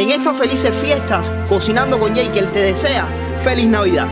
en estas felices fiestas, cocinando con Jake, él te desea. ¡Feliz Navidad!